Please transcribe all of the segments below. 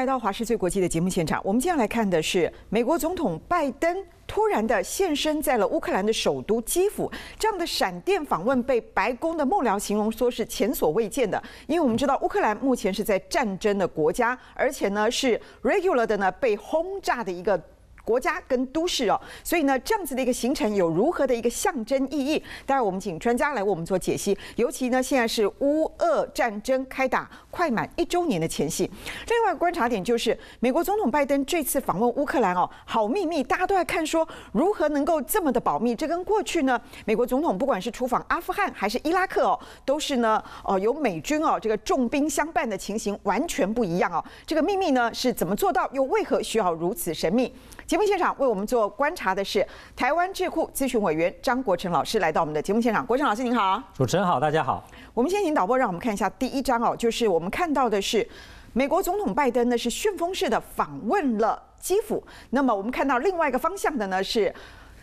来到华视最国际的节目现场。我们接下来看的是美国总统拜登突然的现身在了乌克兰的首都基辅，这样的闪电访问被白宫的幕僚形容说是前所未见的。因为我们知道乌克兰目前是在战争的国家，而且呢是 regular 的呢被轰炸的一个。国家跟都市哦，所以呢，这样子的一个行程有如何的一个象征意义？待会我们请专家来为我们做解析。尤其呢，现在是乌俄战争开打快满一周年的前夕。另外观察点就是，美国总统拜登这次访问乌克兰哦，好秘密，大家都在看说如何能够这么的保密。这跟过去呢，美国总统不管是出访阿富汗还是伊拉克哦，都是呢哦有美军哦这个重兵相伴的情形完全不一样哦。这个秘密呢是怎么做到，又为何需要如此神秘？节目现场为我们做观察的是台湾智库咨询委员张国成老师，来到我们的节目现场。国成老师您好，主持人好，大家好。我们先请导播让我们看一下第一张哦，就是我们看到的是美国总统拜登呢是旋风式的访问了基辅。那么我们看到另外一个方向的呢是。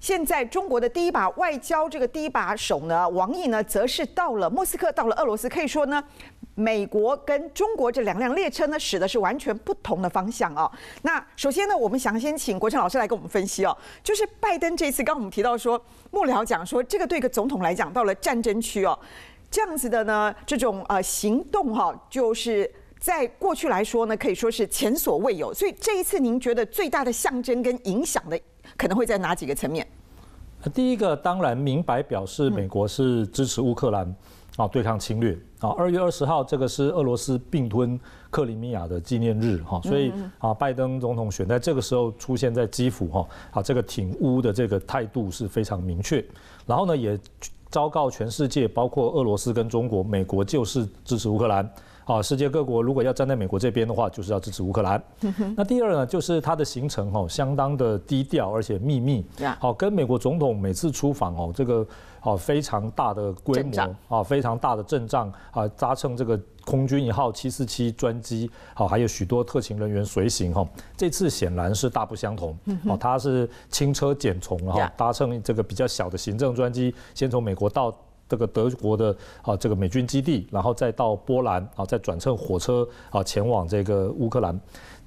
现在中国的第一把外交这个第一把手呢，王毅呢，则是到了莫斯科，到了俄罗斯。可以说呢，美国跟中国这两辆列车呢，驶的是完全不同的方向哦。那首先呢，我们想先请国成老师来跟我们分析哦，就是拜登这次刚我们提到说，幕僚讲说，这个对一个总统来讲，到了战争区哦，这样子的呢，这种呃行动哈，就是在过去来说呢，可以说是前所未有。所以这一次，您觉得最大的象征跟影响的？可能会在哪几个层面？第一个当然明白表示美国是支持乌克兰啊对抗侵略啊。二月二十号这个是俄罗斯并吞克里米亚的纪念日哈，所以啊拜登总统选在这个时候出现在基辅哈，啊这个挺乌的这个态度是非常明确。然后呢也昭告全世界，包括俄罗斯跟中国，美国就是支持乌克兰。啊，世界各国如果要站在美国这边的话，就是要支持乌克兰。那第二呢，就是它的行程哦，相当的低调而且秘密。好，跟美国总统每次出访哦，这个哦非常大的规模啊，非常大的阵仗啊，搭乘这个空军一号七四七专机，好，还有许多特勤人员随行哈。这次显然是大不相同。哦，他是轻车简从哈，搭乘这个比较小的行政专机，先从美国到。这个德国的啊，这个美军基地，然后再到波兰啊，再转乘火车啊，前往这个乌克兰。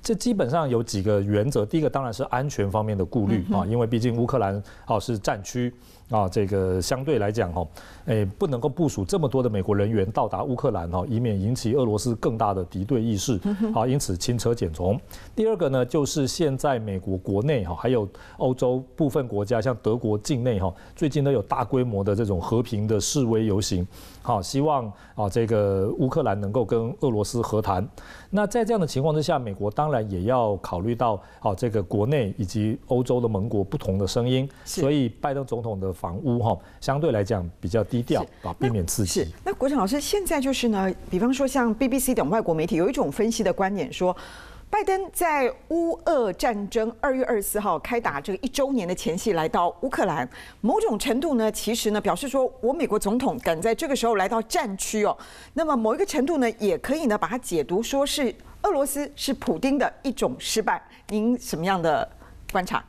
这基本上有几个原则，第一个当然是安全方面的顾虑啊，因为毕竟乌克兰啊是战区。啊，这个相对来讲哈，诶，不能够部署这么多的美国人员到达乌克兰哈，以免引起俄罗斯更大的敌对意识。好，因此轻车简从。第二个呢，就是现在美国国内哈，还有欧洲部分国家，像德国境内哈，最近呢有大规模的这种和平的示威游行。好，希望啊，这个乌克兰能够跟俄罗斯和谈。那在这样的情况之下，美国当然也要考虑到啊，这个国内以及欧洲的盟国不同的声音。所以，拜登总统的房屋哈，相对来讲比较低调，啊，避免刺激。那国成老师，现在就是呢，比方说像 BBC 等外国媒体有一种分析的观点说。拜登在乌俄战争二月二十四号开打这个一周年的前夕来到乌克兰，某种程度呢，其实呢表示说我美国总统敢在这个时候来到战区哦，那么某一个程度呢，也可以呢把它解读说是俄罗斯是普丁的一种失败。您什么样的观察？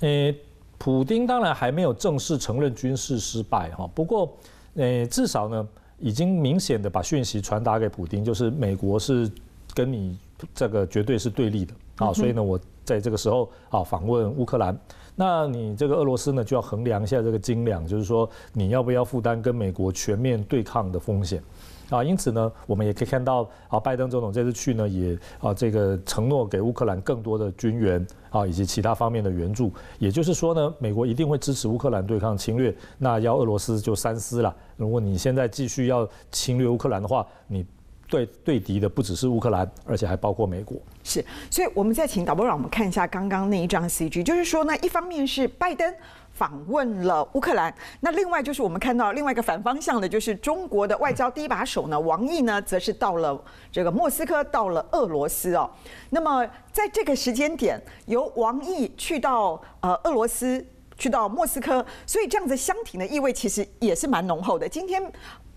呃，普丁当然还没有正式承认军事失败哈，不过呃至少呢已经明显的把讯息传达给普丁，就是美国是跟你。这个绝对是对立的啊，所以呢，我在这个时候啊访问乌克兰，那你这个俄罗斯呢就要衡量一下这个斤两，就是说你要不要负担跟美国全面对抗的风险啊？因此呢，我们也可以看到啊，拜登总统这次去呢也啊这个承诺给乌克兰更多的军援啊以及其他方面的援助，也就是说呢，美国一定会支持乌克兰对抗侵略，那要俄罗斯就三思了。如果你现在继续要侵略乌克兰的话，你。对对敌的不只是乌克兰，而且还包括美国。是，所以我们再请导播让我们看一下刚刚那一张 CG，就是说呢，一方面是拜登访问了乌克兰，那另外就是我们看到另外一个反方向的，就是中国的外交第一把手呢，王毅呢，则是到了这个莫斯科，到了俄罗斯哦。那么在这个时间点，由王毅去到呃俄罗斯，去到莫斯科，所以这样子相挺的意味其实也是蛮浓厚的。今天。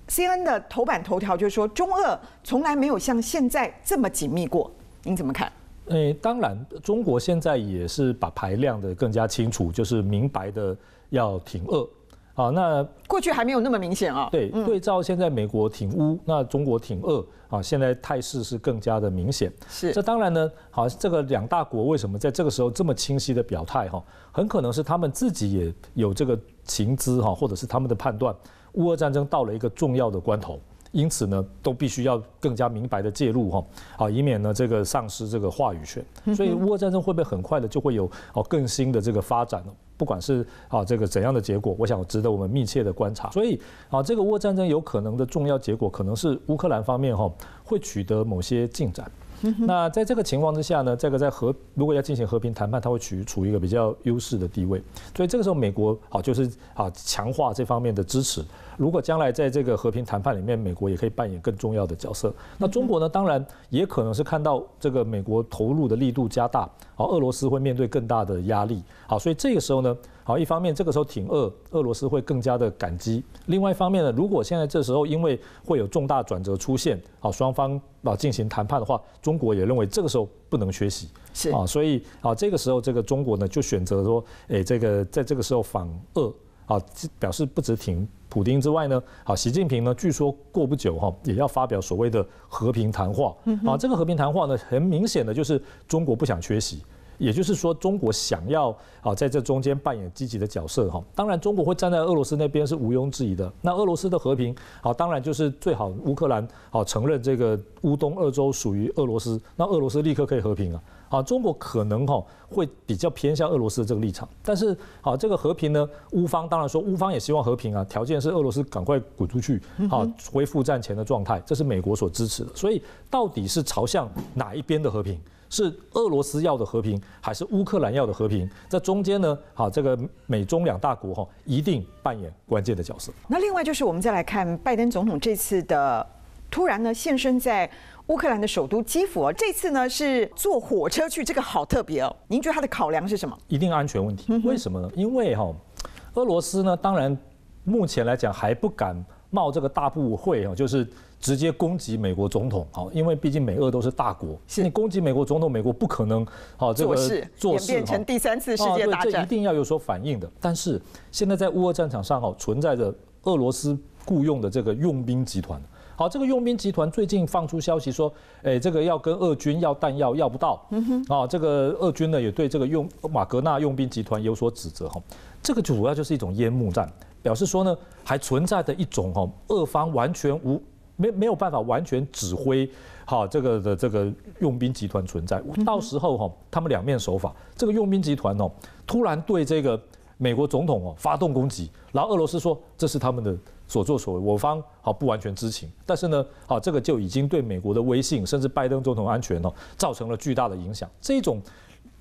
C N 的头版头条就是说，中俄从来没有像现在这么紧密过。您怎么看？诶，当然，中国现在也是把牌亮的更加清楚，就是明白的要挺俄啊，那过去还没有那么明显啊。对，对照现在美国挺乌，那中国挺俄啊，现在态势是更加的明显。是，这当然呢，好，这个两大国为什么在这个时候这么清晰的表态哈？很可能是他们自己也有这个情资哈，或者是他们的判断，乌俄战争到了一个重要的关头。因此呢，都必须要更加明白的介入哈，啊，以免呢这个丧失这个话语权。所以，乌俄战争会不会很快的就会有哦更新的这个发展呢？不管是啊这个怎样的结果，我想值得我们密切的观察。所以啊，这个乌俄战争有可能的重要结果，可能是乌克兰方面哈会取得某些进展。那在这个情况之下呢，这个在和如果要进行和平谈判，它会处处于一个比较优势的地位。所以这个时候，美国好就是啊强化这方面的支持。如果将来在这个和平谈判里面，美国也可以扮演更重要的角色。那中国呢，当然也可能是看到这个美国投入的力度加大，好，俄罗斯会面对更大的压力。好，所以这个时候呢。好，一方面这个时候挺俄，俄罗斯会更加的感激；另外一方面呢，如果现在这时候因为会有重大转折出现，好，双方啊进行谈判的话，中国也认为这个时候不能缺席，是。啊，所以啊这个时候这个中国呢就选择说，哎，这个在这个时候访俄啊，表示不止挺普京之外呢，啊，习近平呢据说过不久哈也要发表所谓的和平谈话，啊，这个和平谈话呢很明显的就是中国不想缺席。也就是说，中国想要啊在这中间扮演积极的角色哈，当然中国会站在俄罗斯那边是毋庸置疑的。那俄罗斯的和平啊，当然就是最好乌克兰啊承认这个乌东二州属于俄罗斯，那俄罗斯立刻可以和平啊。啊，中国可能哈会比较偏向俄罗斯的这个立场，但是好这个和平呢，乌方当然说乌方也希望和平啊，条件是俄罗斯赶快滚出去，好恢复战前的状态，这是美国所支持的。所以到底是朝向哪一边的和平？是俄罗斯要的和平，还是乌克兰要的和平？在中间呢？好，这个美中两大国哈，一定扮演关键的角色。那另外就是我们再来看拜登总统这次的突然呢现身在乌克兰的首都基辅，这次呢是坐火车去，这个好特别哦。您觉得他的考量是什么？一定安全问题。为什么呢？因为哈，俄罗斯呢，当然目前来讲还不敢冒这个大不讳哦，就是。直接攻击美国总统，好，因为毕竟美俄都是大国，你攻击美国总统，美国不可能好这个做事变成第三次世界大战，这一定要有所反应的。但是现在在乌俄战场上，哈，存在着俄罗斯雇佣的这个佣兵集团，好，这个佣兵集团最近放出消息说，哎，这个要跟俄军要弹药要不到，嗯哼，啊，这个俄军呢也对这个用马格纳佣兵集团有所指责，哈，这个主要就是一种烟幕战，表示说呢，还存在的一种哈，俄方完全无。没没有办法完全指挥好这个的这个佣兵集团存在，到时候哈，他们两面手法，这个佣兵集团哦，突然对这个美国总统哦发动攻击，然后俄罗斯说这是他们的所作所为，我方好不完全知情，但是呢，好这个就已经对美国的威信，甚至拜登总统安全哦，造成了巨大的影响，这种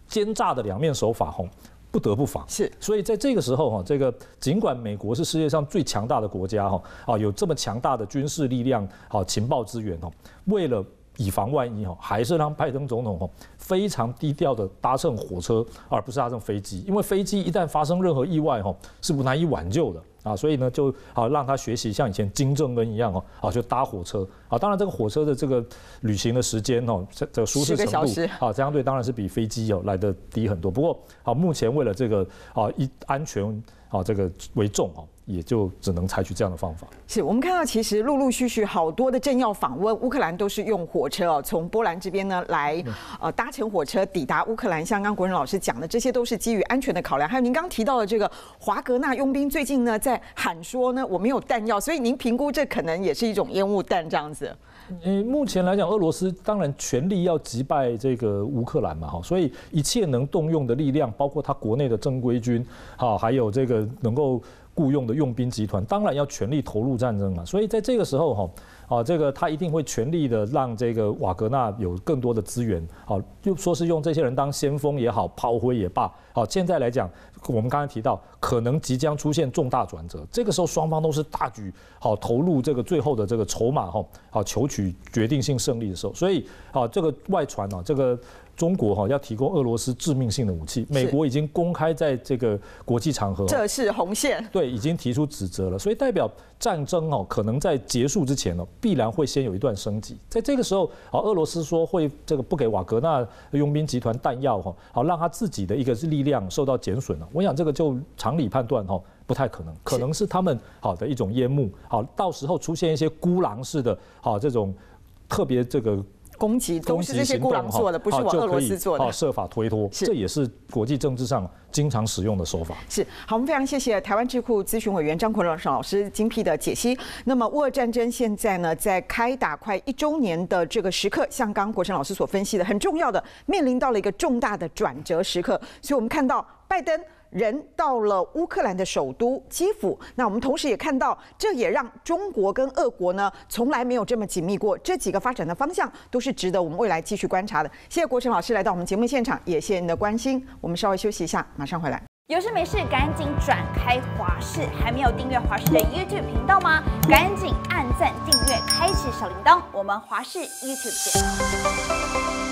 奸诈的两面手法吼。不得不防。是，所以在这个时候哈，这个尽管美国是世界上最强大的国家哈，啊有这么强大的军事力量，好情报资源哦，为了以防万一哈，还是让拜登总统哈非常低调的搭乘火车，而不是搭乘飞机，因为飞机一旦发生任何意外哈，是不难以挽救的。啊，所以呢，就啊让他学习像以前金正恩一样哦，啊就搭火车啊，当然这个火车的这个旅行的时间哦，这这个舒适程度啊，相对当然是比飞机哦来的低很多。不过啊，目前为了这个啊一安全啊这个为重哦。也就只能采取这样的方法。是我们看到，其实陆陆续续好多的政要访问乌克兰，都是用火车哦，从波兰这边呢来呃搭乘火车抵达乌克兰。像刚国仁老师讲的，这些都是基于安全的考量。还有您刚提到的这个华格纳佣兵，最近呢在喊说呢我没有弹药，所以您评估这可能也是一种烟雾弹这样子。嗯，目前来讲，俄罗斯当然全力要击败这个乌克兰嘛，哈，所以一切能动用的力量，包括他国内的正规军，哈，还有这个能够。雇佣的佣兵集团当然要全力投入战争嘛，所以在这个时候哈，啊，这个他一定会全力的让这个瓦格纳有更多的资源，好，就说是用这些人当先锋也好，炮灰也罢，好，现在来讲，我们刚才提到可能即将出现重大转折，这个时候双方都是大举好投入这个最后的这个筹码哈，好求取决定性胜利的时候，所以啊，这个外传啊，这个。中国哈要提供俄罗斯致命性的武器，美国已经公开在这个国际场合，这是红线，对，已经提出指责了，所以代表战争哦，可能在结束之前呢，必然会先有一段升级。在这个时候，啊，俄罗斯说会这个不给瓦格纳佣兵集团弹药哈，好让他自己的一个力量受到减损了。我想这个就常理判断哈。不太可能，可能是他们好的一种烟幕，好，到时候出现一些孤狼式的，好这种特别这个。攻击都是这些孤狼做的，不是我俄罗斯做的。设法推脱，这也是国际政治上经常使用的手法。是好，我们非常谢谢台湾智库咨询委员张坤老老师精辟的解析。那么，乌俄战争现在呢，在开打快一周年的这个时刻，像刚国成老师所分析的，很重要的面临到了一个重大的转折时刻。所以我们看到拜登。人到了乌克兰的首都基辅，那我们同时也看到，这也让中国跟俄国呢从来没有这么紧密过。这几个发展的方向都是值得我们未来继续观察的。谢谢国成老师来到我们节目现场，也谢谢您的关心。我们稍微休息一下，马上回来。有事没事赶紧转开华视，还没有订阅华视的 YouTube 频道吗？赶紧按赞订阅，开启小铃铛。我们华视 YouTube 见。